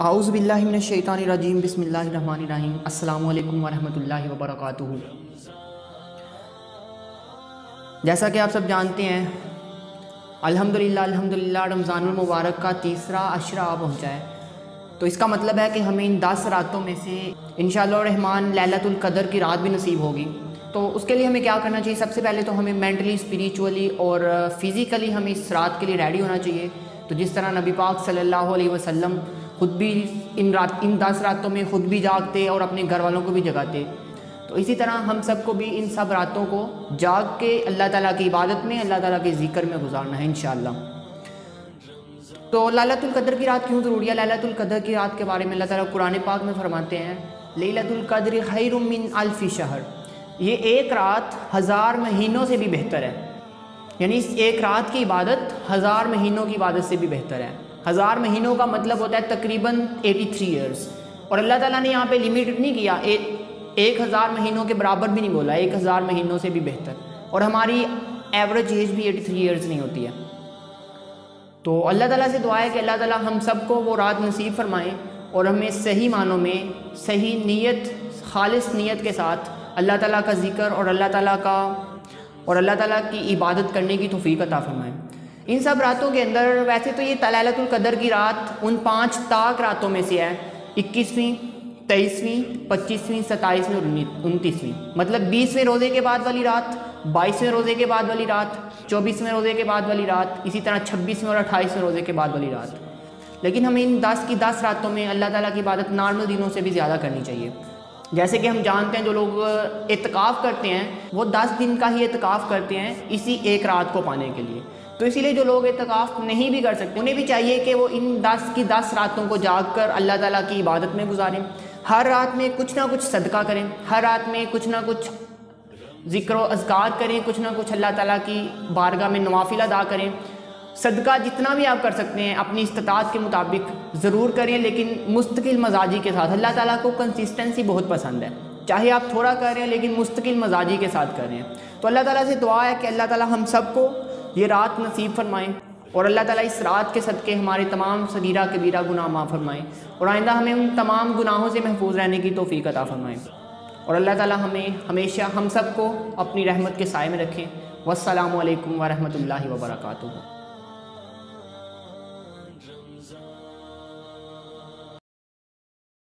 आउज़बिल्लिमिनशैतानरजीम बसमीम अल्लाम वरहमतुल्लाहि वबरकातुहू जैसा कि आप सब जानते हैं, अल्हम्दुलिल्लाह अल्हम्दुलिल्लाह, रमज़ानुल मुबारक का तीसरा अशरा पहुँचा है तो इसका मतलब है कि हमें इन दस रातों में से इन रहमान लैलतुल कदर की रात भी नसीब होगी। तो उसके लिए हमें क्या करना चाहिए? सबसे पहले तो हमें मेंटली, स्पिरिचुअली और फिज़िकली हमें इस रात के लिए रेडी होना चाहिए। तो जिस तरह नबी पाक सल्लल्लाहु अलैहि वसल्लम खुद भी इन रात, इन दस रातों में खुद भी जागते और अपने घर वालों को भी जगाते। तो इसी तरह हम सबको भी इन सब रातों को जाग के अल्लाह ताला की इबादत में, अल्लाह ताला के ज़िक्र में गुजारना है इन तो ललतुल कदर की रात क्यों ज़रूरी है? ललतुल कदर की रात के बारे में अल्लाह ताला कुरान पाक में फरमाते हैं, ललतुल कदर खैरुमिन अल्फ़ी शहर। ये एक रात हज़ार महीनों से भी बेहतर है। यानी एक रात की इबादत हज़ार महीनों की इबादत से भी बेहतर है। हज़ार महीनों का मतलब होता है तकरीबन 83 ईयर्स और अल्लाह ताला ने यहाँ पे लिमिट नहीं किया ए, एक हज़ार महीनों के बराबर भी नहीं बोला एक हज़ार महीनों से भी बेहतर। और हमारी एवरेज एज भी 83 ईयर्स नहीं होती है। तो अल्लाह ताला से दुआ है कि अल्लाह ताला हम सबको वो रात नसीब फरमाएँ और हमें सही मानों में सही नीयत खालिस नीयत के साथ अल्लाह ताला का ज़िक्र और अल्लाह ताला का और अल्लाह ताला की इबादत करने की तोफ़ी अता फरमाएँ। इन सब रातों के अंदर वैसे तो ये तलालतुल कदर की रात उन पाँच ताक रातों में से है, इक्कीसवीं, तेईसवीं, पच्चीसवीं, सत्ताईसवीं और उनतीसवीं। मतलब बीसवें रोज़े के बाद वाली रात, बाईसवें रोज़े के बाद वाली रात, चौबीसवें रोज़े के बाद वाली रात, इसी तरह छब्बीसवें और अट्ठाईसवें रोज़े के बाद वाली रात। लेकिन हमें इन दस की दस रातों में अल्लाह ताला की इबादत नॉर्मल दिनों से भी ज़्यादा करनी चाहिए। जैसे कि हम जानते हैं जो लोग इतकाफ़ करते हैं, वो दस दिन का ही इतकाफ़ करते हैं इसी एक रात को पाने के लिए। तो इसीलिए जो लोग इतकाफ़ नहीं भी कर सकते, उन्हें भी चाहिए कि वो इन दस की दस रातों को जाग कर अल्लाह ताला की इबादत में गुजारें। हर रात में कुछ ना कुछ सदका करें, हर रात में कुछ ना कुछ ज़िक्र अजकार करें, कुछ ना कुछ अल्लाह ताला की बारगाह में नवाफिल अदा करें। सदका जितना भी आप कर सकते हैं, अपनी इस्तात के मुताबिक ज़रूर करें, लेकिन मुस्तकिल मजाजी के साथ। अल्लाह ताला को कंसिस्टेंसी बहुत पसंद है। चाहे आप थोड़ा कर रहे हैं, लेकिन मुस्तकिल मजाजी के साथ कर तो अल्लाह ताला से दुआ है कि अल्लाह ताला हम सबको ये रात नसीब फरमाएँ और अल्लाह ताला इस रात के सदक़े हमारे तमाम सगीरा कबीरा गुनाह माफ़ फरमाएँ और आइंदा हमें उन तमाम गुनाहों से महफूज रहने की तोफ़ी फरमाएँ। और अल्लाह ताला हमें हमेशा हम सबको अपनी रहमत के साय में रखें। वसलम वरहमल वर्का on.